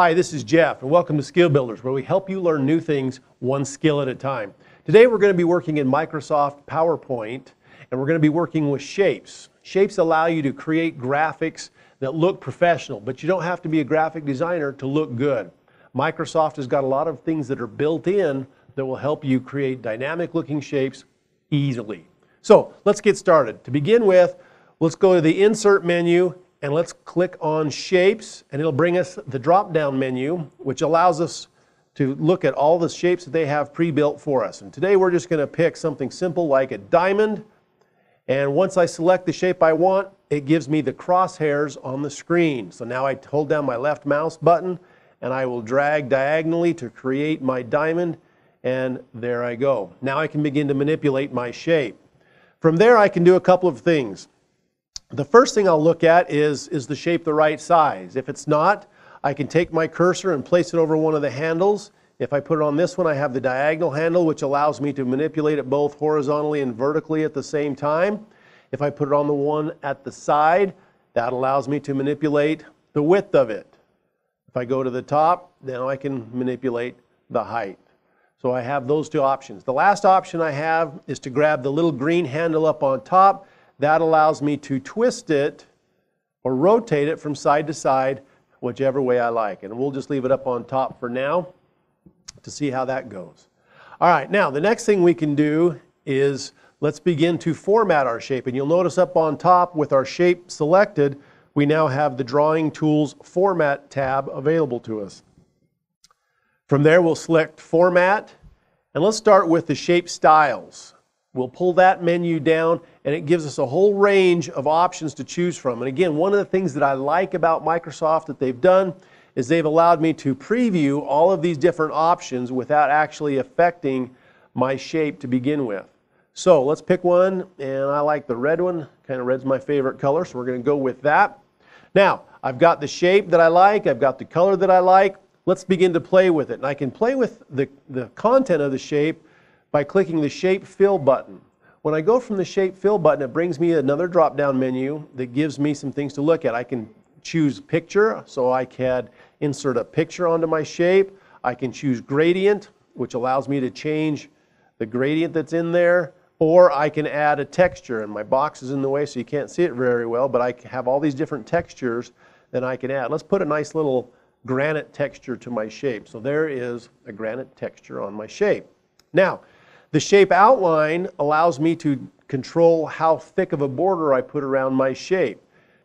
Hi, this is Jeff, and welcome to Skill Builders, where we help you learn new things one skill at a time. Today we're going to be working in Microsoft PowerPoint, and we're going to be working with shapes. Shapes allow you to create graphics that look professional, but you don't have to be a graphic designer to look good. Microsoft has got a lot of things that are built in that will help you create dynamic looking shapes easily. So let's get started. To begin with, let's go to the Insert menu and let's click on Shapes and it'll bring us the drop down menu which allows us to look at all the shapes that they have pre-built for us. And today we're just going to pick something simple like a diamond and once I select the shape I want, it gives me the crosshairs on the screen. So now I hold down my left mouse button and I will drag diagonally to create my diamond and there I go. Now I can begin to manipulate my shape. From there I can do a couple of things. The first thing I'll look at is, is the shape the right size? If it's not, I can take my cursor and place it over one of the handles. If I put it on this one, I have the diagonal handle, which allows me to manipulate it both horizontally and vertically at the same time. If I put it on the one at the side, that allows me to manipulate the width of it. If I go to the top, now I can manipulate the height. So I have those two options. The last option I have is to grab the little green handle up on top. That allows me to twist it or rotate it from side to side, whichever way I like. And we'll just leave it up on top for now to see how that goes. All right, now the next thing we can do is let's begin to format our shape. And you'll notice up on top with our shape selected, we now have the Drawing Tools Format tab available to us. From there, we'll select Format, and let's start with the Shape Styles. We'll pull that menu down, and it gives us a whole range of options to choose from. And again, one of the things that I like about Microsoft that they've done is they've allowed me to preview all of these different options without actually affecting my shape to begin with. So let's pick one, and I like the red one. Kind of red's my favorite color, so we're going to go with that. Now, I've got the shape that I like, I've got the color that I like. Let's begin to play with it. And I can play with the, the content of the shape by clicking the Shape Fill button. When I go from the Shape Fill button, it brings me another drop-down menu that gives me some things to look at. I can choose picture, so I can insert a picture onto my shape. I can choose gradient, which allows me to change the gradient that's in there, or I can add a texture, and my box is in the way so you can't see it very well, but I have all these different textures that I can add. Let's put a nice little granite texture to my shape. So there is a granite texture on my shape. Now, the shape outline allows me to control how thick of a border I put around my shape.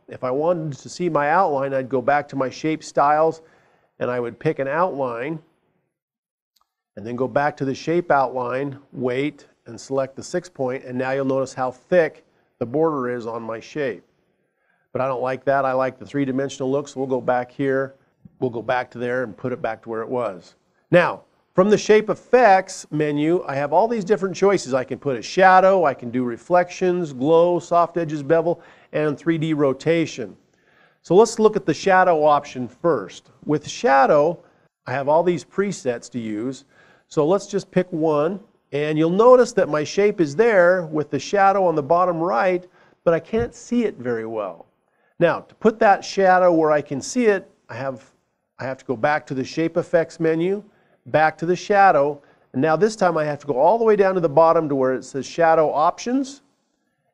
If I wanted to see my outline, I'd go back to my shape styles and I would pick an outline and then go back to the shape outline, weight, and select the six point, and now you'll notice how thick the border is on my shape. But I don't like that. I like the three-dimensional look, so we'll go back here. We'll go back to there and put it back to where it was. Now, from the Shape Effects menu, I have all these different choices. I can put a shadow, I can do reflections, glow, soft edges, bevel, and 3D rotation. So let's look at the shadow option first. With shadow, I have all these presets to use. So let's just pick one. And you'll notice that my shape is there with the shadow on the bottom right, but I can't see it very well. Now, to put that shadow where I can see it, I have, I have to go back to the Shape Effects menu back to the shadow. And now this time I have to go all the way down to the bottom to where it says Shadow Options.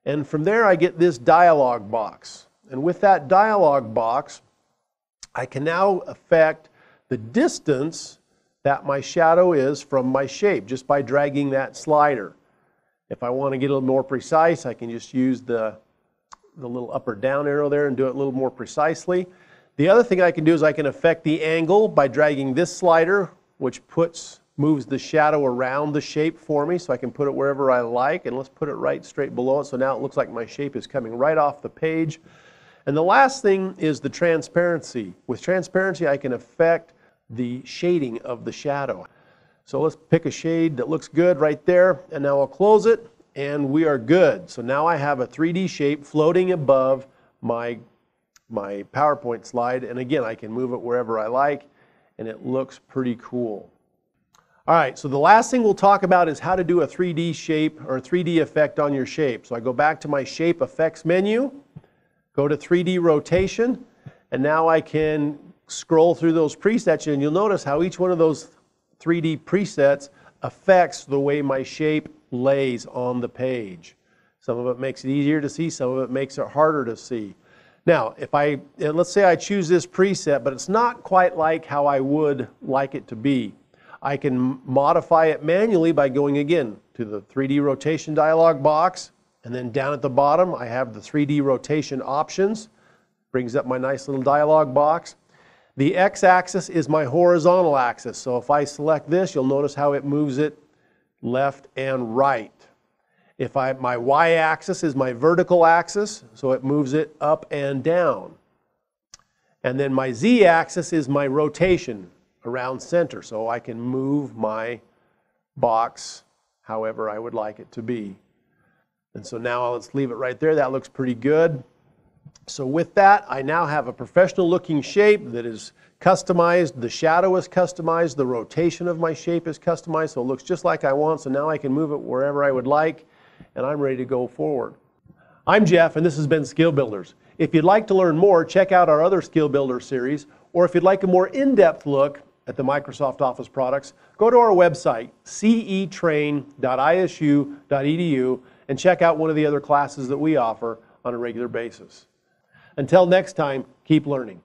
And from there I get this dialog box. And with that dialog box, I can now affect the distance that my shadow is from my shape just by dragging that slider. If I want to get a little more precise, I can just use the, the little up or down arrow there and do it a little more precisely. The other thing I can do is I can affect the angle by dragging this slider which puts moves the shadow around the shape for me so I can put it wherever I like. And let's put it right straight below it. So now it looks like my shape is coming right off the page. And the last thing is the transparency. With transparency I can affect the shading of the shadow. So let's pick a shade that looks good right there. And now I'll close it and we are good. So now I have a 3D shape floating above my my PowerPoint slide. And again I can move it wherever I like and it looks pretty cool. All right, so the last thing we'll talk about is how to do a 3D shape or 3D effect on your shape. So I go back to my Shape Effects menu, go to 3D Rotation, and now I can scroll through those presets and you'll notice how each one of those 3D presets affects the way my shape lays on the page. Some of it makes it easier to see, some of it makes it harder to see. Now, if I, uh, let's say I choose this preset, but it's not quite like how I would like it to be. I can modify it manually by going again to the 3D rotation dialog box, and then down at the bottom I have the 3D rotation options. Brings up my nice little dialog box. The x-axis is my horizontal axis, so if I select this, you'll notice how it moves it left and right. If I, my y-axis is my vertical axis, so it moves it up and down. And then my z-axis is my rotation around center, so I can move my box however I would like it to be. And so now let's leave it right there. That looks pretty good. So with that, I now have a professional looking shape that is customized. The shadow is customized. The rotation of my shape is customized. So it looks just like I want. So now I can move it wherever I would like and I'm ready to go forward. I'm Jeff, and this has been Skill Builders. If you'd like to learn more, check out our other Skill Builder series, or if you'd like a more in-depth look at the Microsoft Office products, go to our website, cetrain.isu.edu, and check out one of the other classes that we offer on a regular basis. Until next time, keep learning.